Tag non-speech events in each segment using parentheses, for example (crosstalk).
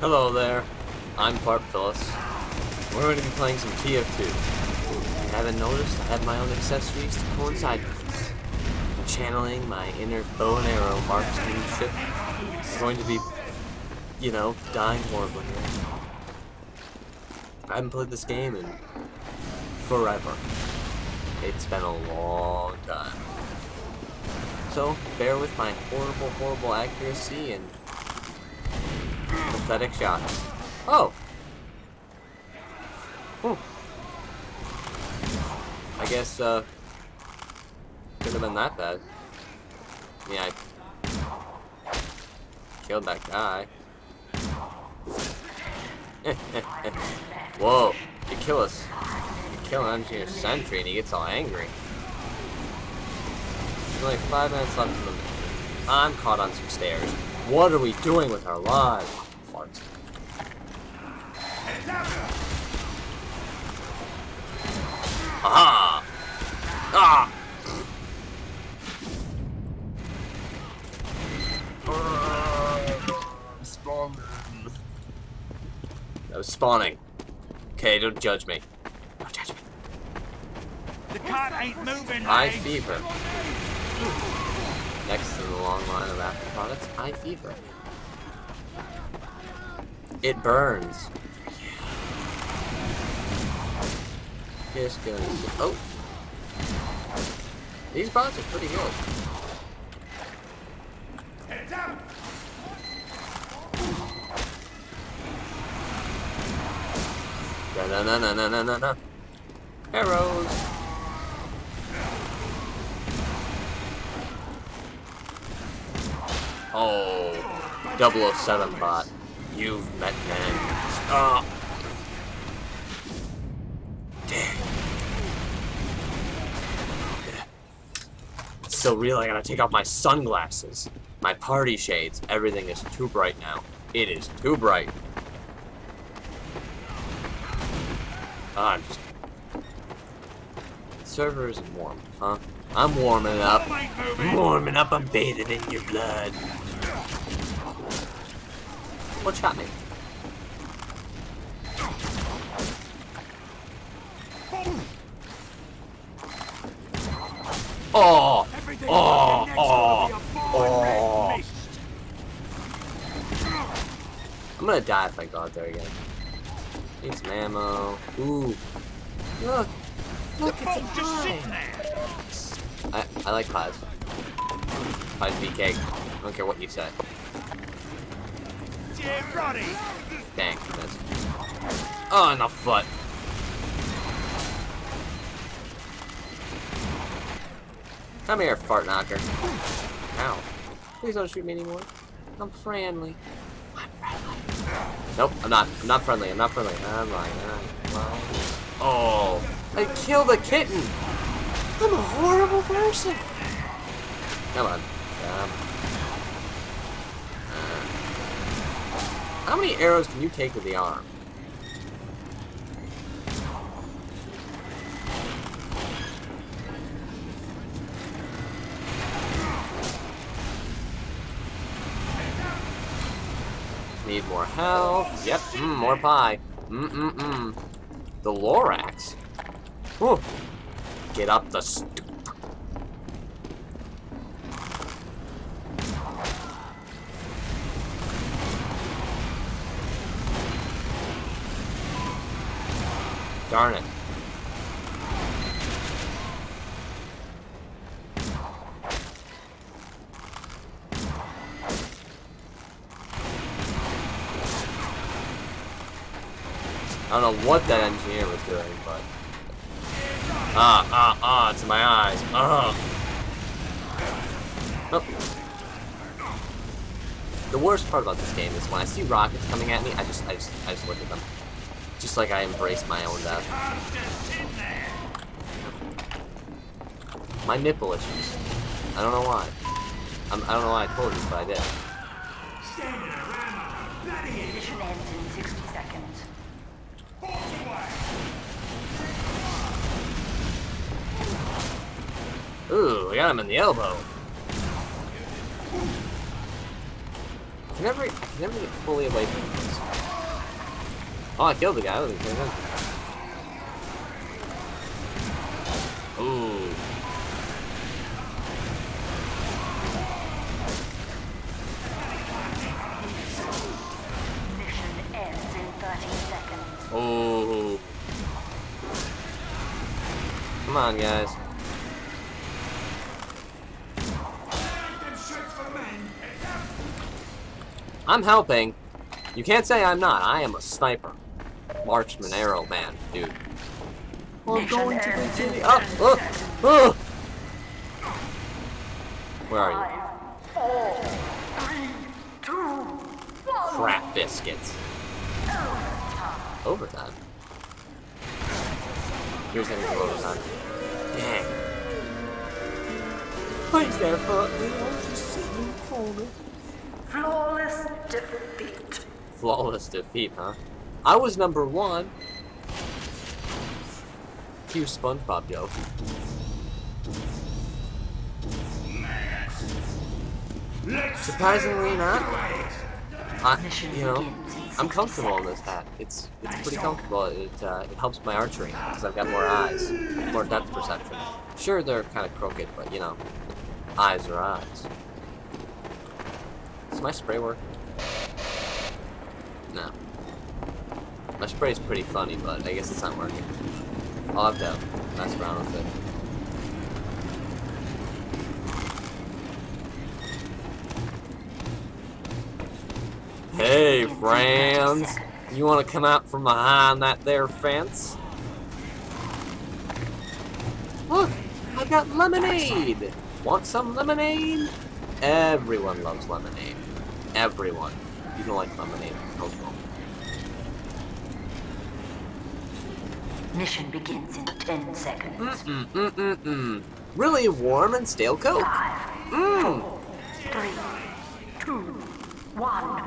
Hello there, I'm Pharp Phillis. We're going to be playing some TF2. If you haven't noticed, I have my own accessories to coincide with this. I'm channeling my inner bow and arrow marksmanship. I'm going to be, you know, dying horribly. I haven't played this game in forever. It's been a long time. So, bear with my horrible, horrible accuracy and pathetic shots. Oh! Hmm. I guess, uh, could have been that bad. Yeah, I killed that guy. (laughs) Whoa, you kill us. You kill an engineer sentry and he gets all angry. There's only five minutes left in the mission. I'm caught on some stairs. What are we doing with our lives? Farts. Aha! Ah! Spawning. That was spawning. Okay, don't judge me. Don't judge me. The cart ain't moving, High fever. Next to the long line of Apple products, high fever. It burns. This gonna. Oh! These bots are pretty good. Na na na na na na na na. Arrows. Oh, oh, 007 bot. You've met men. Ah. It's so real, I gotta take off my sunglasses. My party shades. Everything is too bright now. It is too bright. Ah, I'm just... Server isn't warm, huh? I'm warming up. I'm warming up, I'm bathing in your blood. What shot me? Oh! Everything Oh, oh, will be a falling oh. oh. I'm gonna die if I go out there again. Need some ammo. Ooh. Look! Look, it's a Bolt just sitting there. I, I like pies. Pies be cake. I don't care what you said. Dang, missed. Oh, in the foot. Come here, fart knocker. Ow. Please don't shoot me anymore. I'm friendly. I'm friendly. Nope, I'm not. I'm not friendly. I'm not friendly. I'm lying. I'm lying. Oh, I killed a kitten. I'm a horrible person. Come on. Come. Uh, How many arrows can you take with the arm? Need more health. Yep, mm, more pie. Mm-mm-mm. The Lorax. Whew. Get up the Darn it. I don't know what that engineer was doing, but... Ah, ah, ah, to my eyes. Ah. Nope. The worst part about this game is when I see rockets coming at me, I just, I just, I just look at them. Just like I embrace my own death. My nipple issues. I don't know why. I'm, I don't know why I told you, but I did. Standing around. Bloody idiot. Mission ends in 60 seconds. Balls away. Ooh, I got him in the elbow. Can never, never get fully away from this. Oh, I killed the guy. with the gun. Ooh. Mission ends in 30 seconds. Ooh. Come on, guys. I'm helping. You can't say I'm not. I am a sniper. Marksman, arrow man, dude. I'm going to the ends in city. 30 Oh, oh, oh. Where are you? Five, four, three, two, one. Crap biscuits. Overtime. Here's anything overtime. Dang. Why's that button? I'm just sitting in the corner. Flawless defeat. Flawless defeat, huh? I was number one. Cue SpongeBob. Let's Surprisingly not. I, you know, I'm comfortable in this hat. It's it's pretty comfortable. It uh, it helps my archery because I've got more eyes, more depth perception. Sure, they're kind of crooked, but you know, eyes are eyes. Does my spray work? No. My spray's pretty funny, but I guess it's not working. I'll have to mess around with it. Hey, friends! You want to come out from behind that there fence? Look, I got lemonade! Want some lemonade? Everyone loves lemonade. Everyone. You don't like lemonade. Mission begins in 10 seconds. Mm mm mm. Really warm and stale Coke. Five, Mmm. three, two, one.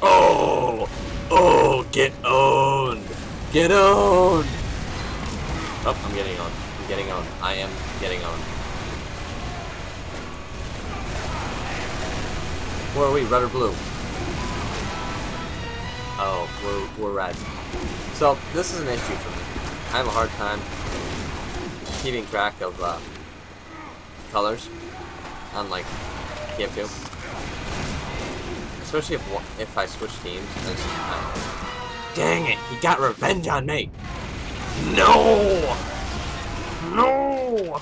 Oh, oh, get owned, get owned. Oh, I'm getting owned. I'm getting owned. I am getting owned. Where are we? Red or blue? Oh, we're we're red. So this is an issue for me. I have a hard time keeping track of uh, colors on like TF2. Especially if if I switch teams. Dang it! He got revenge on me. No! No!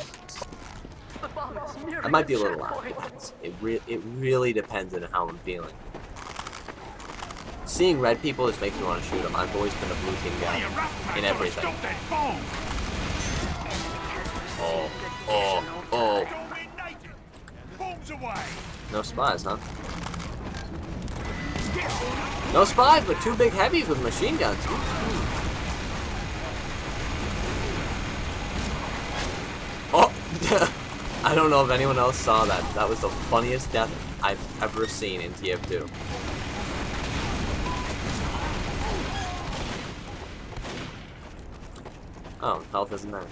I might be a little loud. It re it really depends on how I'm feeling. Seeing red people just makes me want to shoot them. I've always been a blue team guy in everything. Oh, oh, oh. No spies, huh? No spies, but two big heavies with machine guns. Oh! (laughs) I don't know if anyone else saw that. That was the funniest death I've ever seen in TF2. Oh, health isn't there.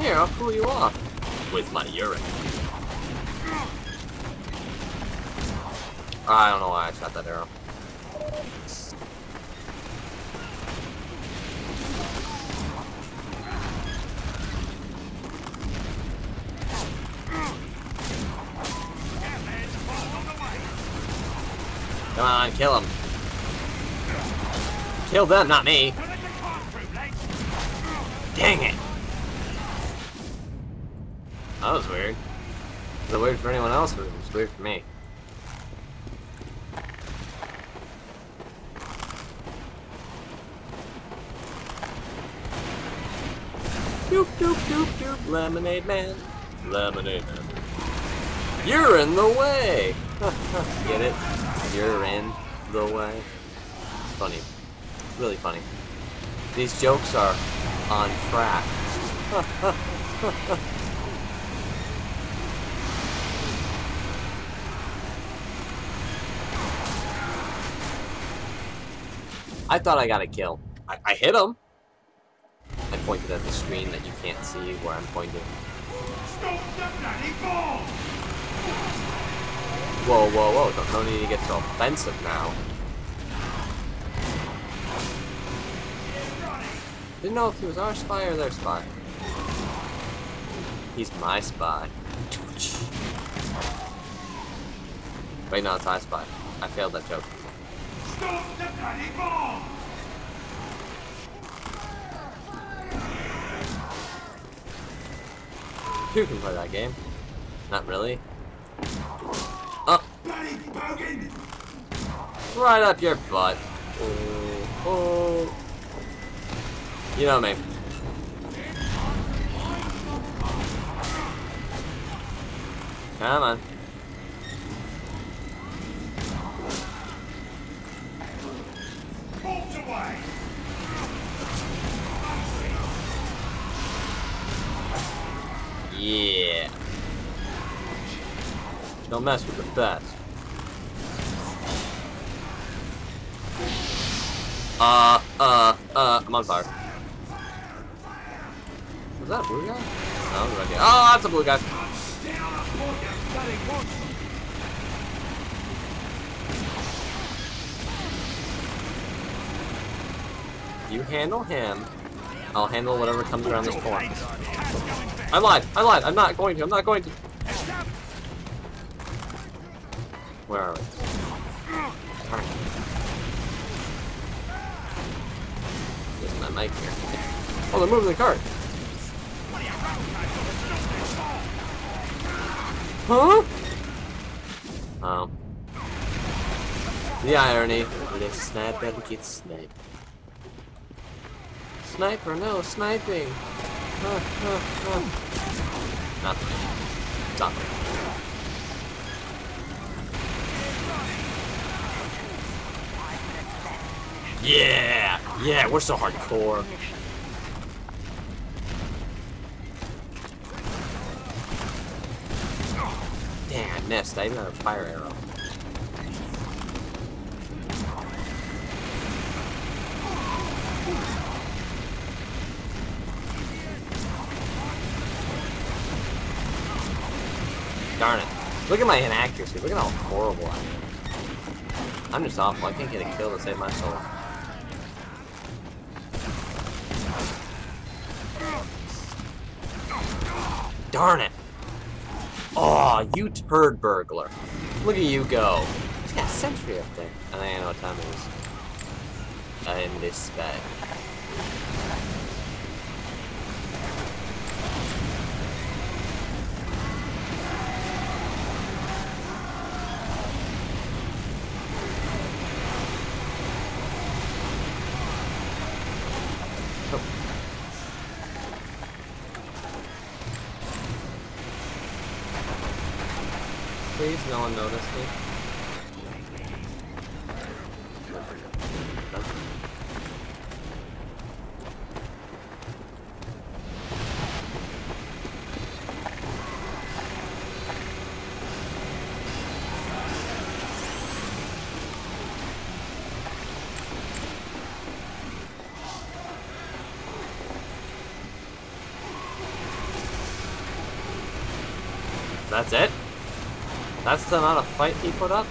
Here, I'll cool you off. With my urine. I don't know why I shot that arrow. Come on, kill him. Kill them, not me. Dang it! That was weird. Was it weird for anyone else, or was it weird for me? Doop doop doop doop, lemonade man, lemonade man. You're in the way. (laughs) Get it? You're in the way. Funny. Really funny. These jokes are on track. (laughs) I thought I got a kill. I, I hit him. I pointed at the screen that you can't see where I'm pointing. Stop the bloody bomb! Whoa, whoa, whoa! Don't, no need to get so offensive now. Didn't know if he was our spy or their spy. He's my spy. Wait, no, it's I spy. I failed that joke. Stop the bloody bomb! You can play that game. Not really. Right up your butt. Oh, oh. You know me. Come on. Don't mess with the best. Uh, uh, uh, I'm on fire. Was that a blue guy? No, red guy. Oh, that's a blue guy. Up for you! You handle him. I'll handle whatever comes around this corner. I lied. I lied. I'm not going to. I'm not going to. Where are we? My mic here. Oh, they're moving the cart. Huh? Oh. The irony. The sniper gets sniped. Sniper, no, sniping. Uh, uh, uh. Nothing. Nothing. Yeah! Yeah, we're so hardcore. Damn, I missed. I even had a fire arrow. Darn it. Look at my inaccuracy. Look at how horrible I am. I'm just awful. I can't get a kill to save my soul. Darn it. Oh, you turd burglar. Look at you go. He's got a sentry up there. I I know what time it is. I am this bad. One notice me. That's it? That's the amount of fight he put up?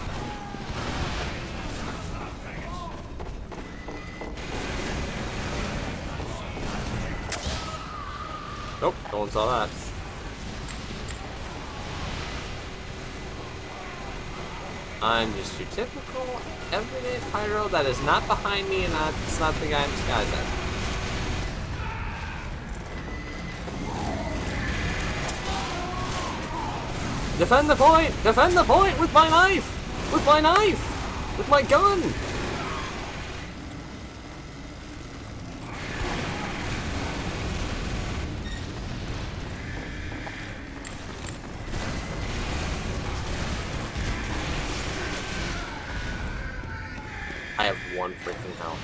Nope, no one saw that. I'm just your typical everyday pyro that is not behind me and not, it's not the guy in disguise as. Defend the point! Defend the point with my knife! With my knife! With my gun! I have one freaking health.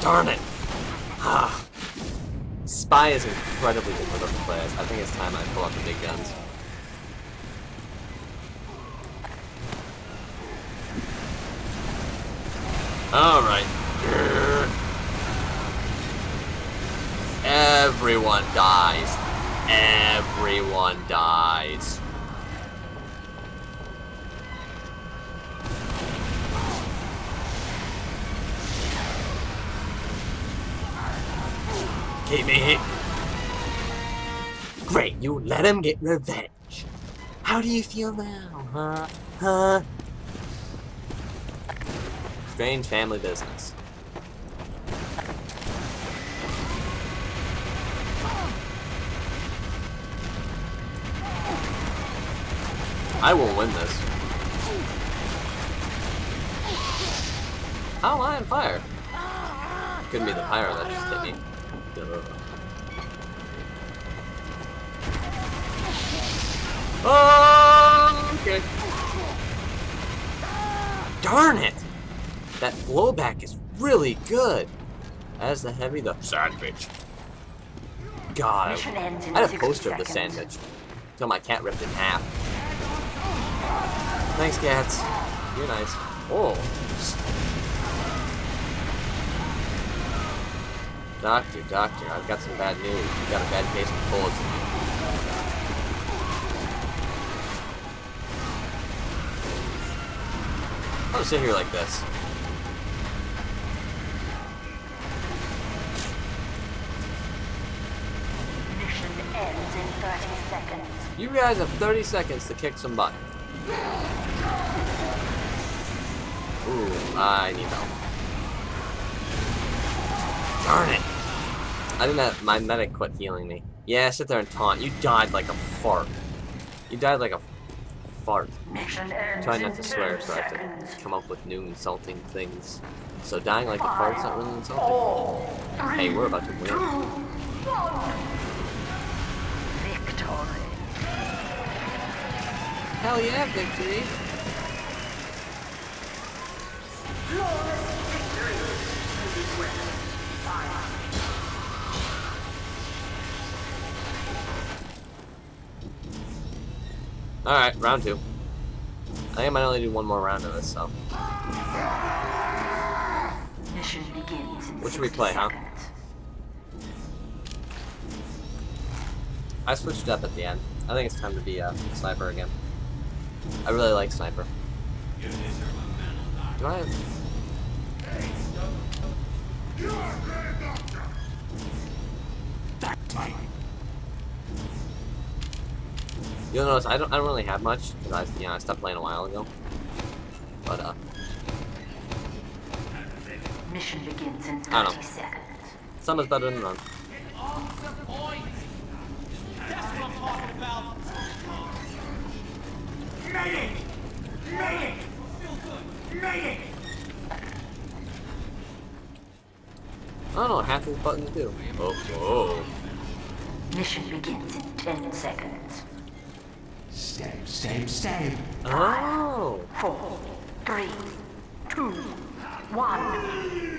Darn it! Spy is incredibly difficult to play. I think it's time I pull out the big guns. Alright. Everyone dies. Everyone dies. Keep me hit. Great, you let him get revenge. How do you feel now, huh? Huh? Strange family business. I will win this. How am I on fire? Couldn't be the pyro that just hit me. Duh. Oh, okay. Darn it! That blowback is really good. As the heavy, the sandwich. God, Mission ends in I had a poster of the seconds. sandwich. Until my cat ripped it in half. Thanks, cats. You're nice. Oh. Doctor, doctor, I've got some bad news. You've got a bad case of colds. I'll sit here like this. Mission ends in 30 seconds. You guys have 30 seconds to kick some butt. Ooh, I need help. Darn it! I didn't have my medic quit healing me. Yeah, sit there and taunt. You died like a fart. You died like a fart. Mission ends Try not to swear so I have to come up with new insulting things. So dying like a fart's not really insulting. Four, Hey, we're about to two, win. one. Victory. Hell yeah, victory! Alright, round two. I think I might only do one more round of this, so. Mission begins What should we 60 play, huh? I switched up at the end. I think it's time to be a sniper again. I really like sniper. Do I have... You'll notice I don't I don't really have much because I you know I stopped playing a while ago. But uh Mission begins in I don't know. seconds. some is better than none. Answer points. That's what I'm talking about. Medic! Medic! Medic! I don't know what half these buttons do. Oh, whoa. Mission begins in 10 seconds. Stab, stab, stab. Oh. Four, three, two, one.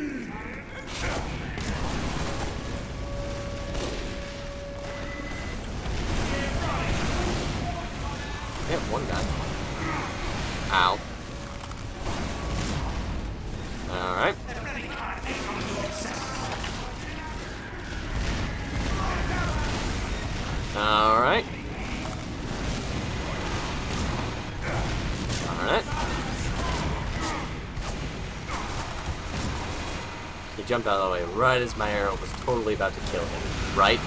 He jumped out of the way right as my arrow was totally about to kill him. Right?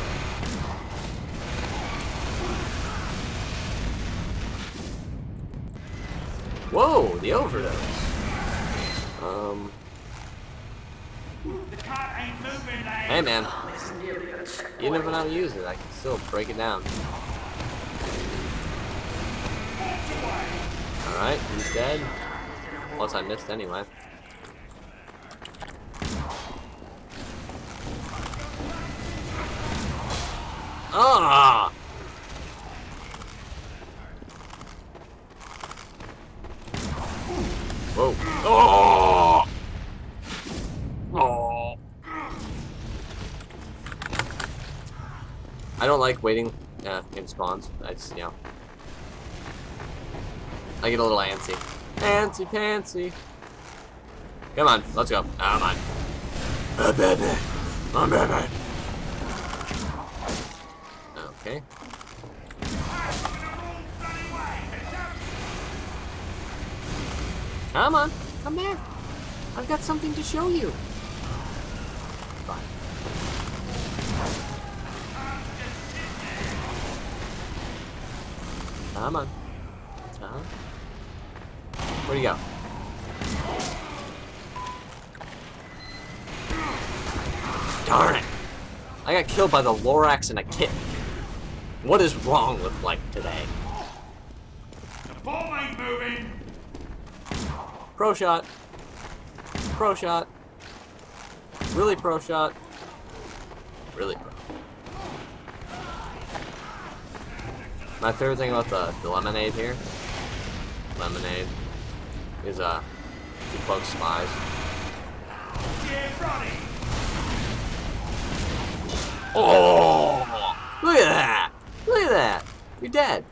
Whoa, the overdose. Um, hey man, even if I don't use it, I can still break it down. Alright, he's dead. Plus I missed anyway. Ah! Whoa. Oh! Oh! I don't like waiting uh, in spawns. I just, you know. I get a little antsy. Antsy pantsy. Come on, let's go. Come on. A baby. A baby. Okay. Come on, come back. I've got something to show you. Fine. Come on. Come on. Where'd he go? Darn it! I got killed by the Lorax and a kit. What is wrong with life today? The ball ain't moving. Pro shot. Pro shot. Really pro shot. Really pro. My favorite thing about the, the lemonade here, lemonade, is uh, you plug spies. Oh! Look at that! Look at that! You're dead.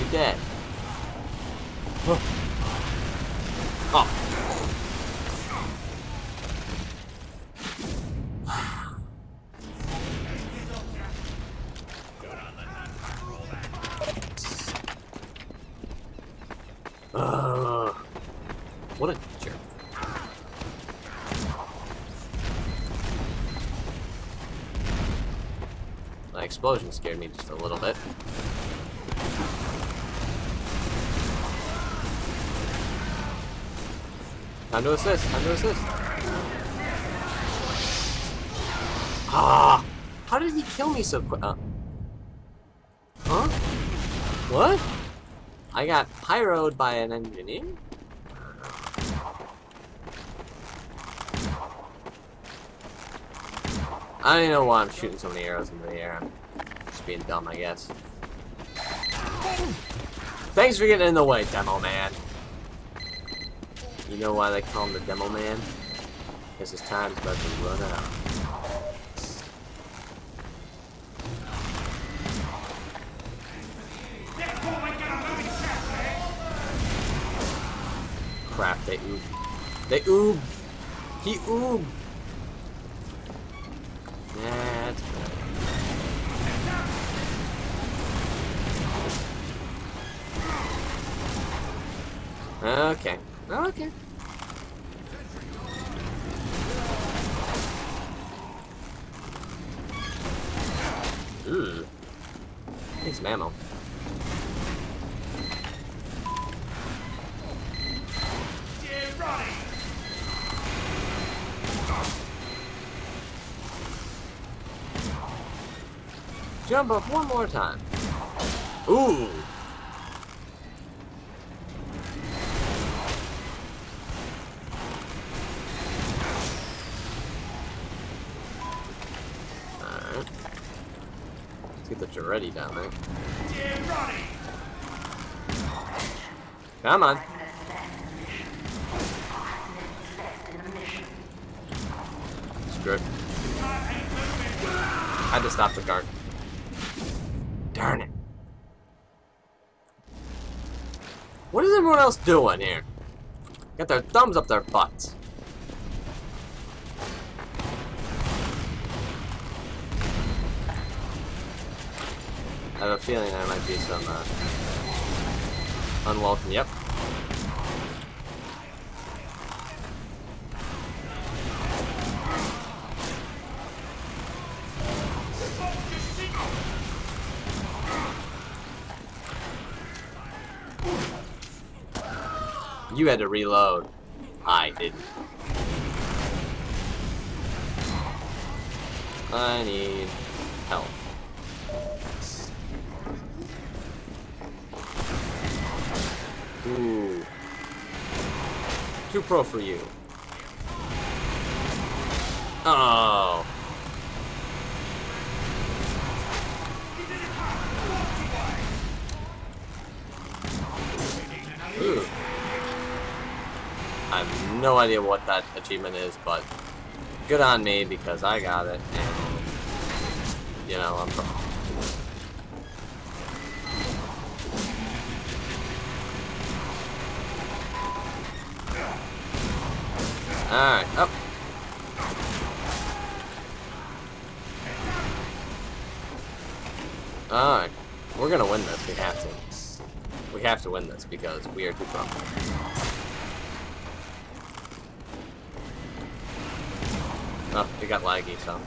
You're dead. Oh. Ugh. what a jerk. My explosion scared me just a little bit. Time to assist, time to assist. Ah! How did he kill me so quick? Uh. Huh? What? I got pyroed by an engineer? I don't even know why I'm shooting so many arrows into the air. Being dumb, I guess. Thanks for getting in the way, Demo Man. You know why they call him the Demo Man? Because his time's about to run out. Crap, they oob. They oob! He oob! Okay. Okay. Ooh. Some ammo. Jump up one more time. Ooh. Alright. Let's get down there. Come on. Screw it. I had to stop the guard. Darn it. What is everyone else doing here? Got their thumbs up their butts. I have a feeling there might be some uh, unwelcome. Yep. You had to reload. I didn't. I need Ooh. Too pro for you. Oh. Ooh. I have no idea what that achievement is, but good on me because I got it, and you know I'm pro. Alright, up. Alright. We're gonna win this, we have to. We have to win this because we are too strong. Oh, it got laggy, so.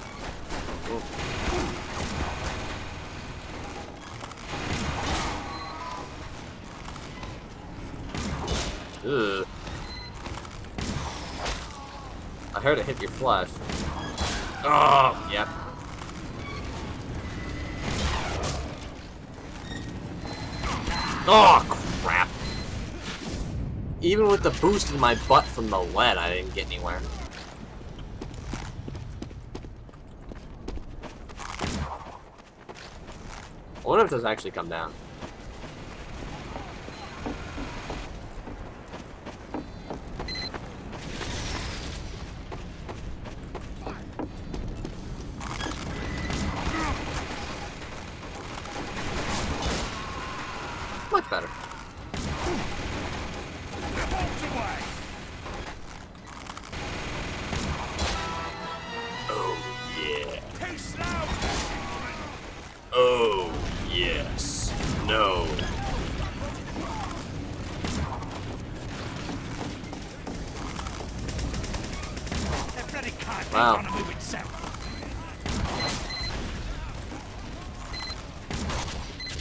Ooh. Ugh. I heard it hit your flesh. Oh, yep. Oh, crap. Even with the boost in my butt from the lead, I didn't get anywhere. I wonder if those actually come down. Oh, yes. No. Wow. gonna move itself.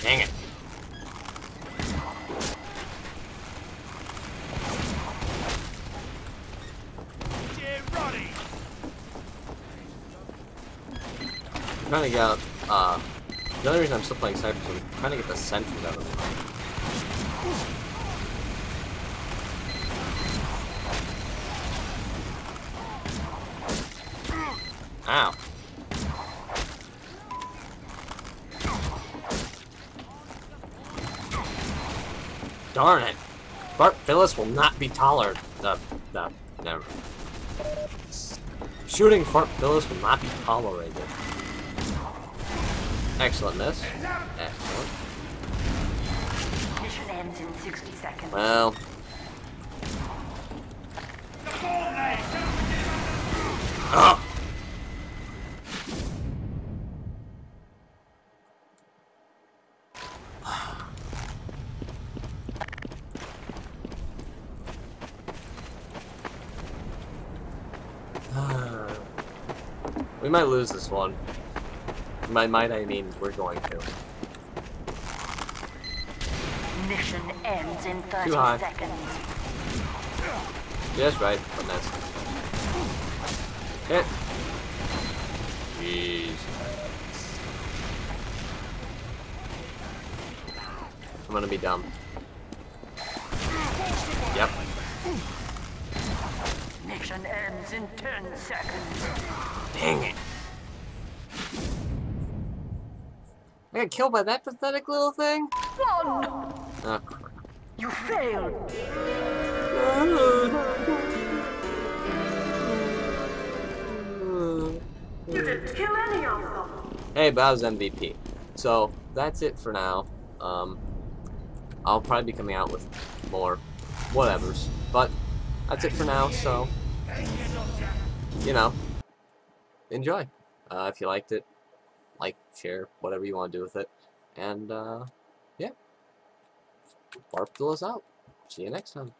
Dang it. Dear Ronnie. I'm trying to get, uh, the only reason I'm still playing Cypress is I'm trying to get the sentries out of it. Ow. Darn it. Pharp Phillis will not be tolerated. Uh, no, never. Shooting Pharp Phillis will not be tolerated. Excellent miss. Excellent. Mission ends in 60 seconds. Well, oh. (sighs) we might lose this one. By might I mean we're going to. Mission ends in 30 Too high. seconds. Yeah, right. But that's hit. Jeez. I'm gonna be dumb. Yep. Mission ends in 10 seconds. Dang it. I got killed by that pathetic little thing? One! Oh, crap. You failed! You didn't kill any of them! Hey, but I was MVP. So, that's it for now. Um, I'll probably be coming out with more whatevers. But, that's it for now, so, you know, enjoy. Uh, if you liked it, like, share, whatever you want to do with it. And, uh, yeah. Barb us out. See you next time.